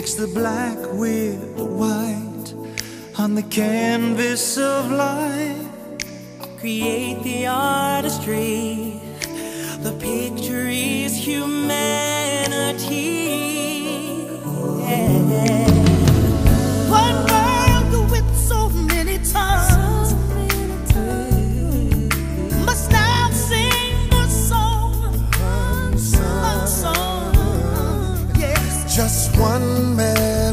Mix the black with the white on the canvas of life. Create the artistry, the picture is human. man.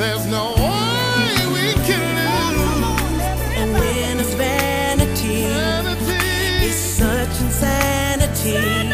There's no way we can lose. A winner's vanity, vanity. it's such insanity.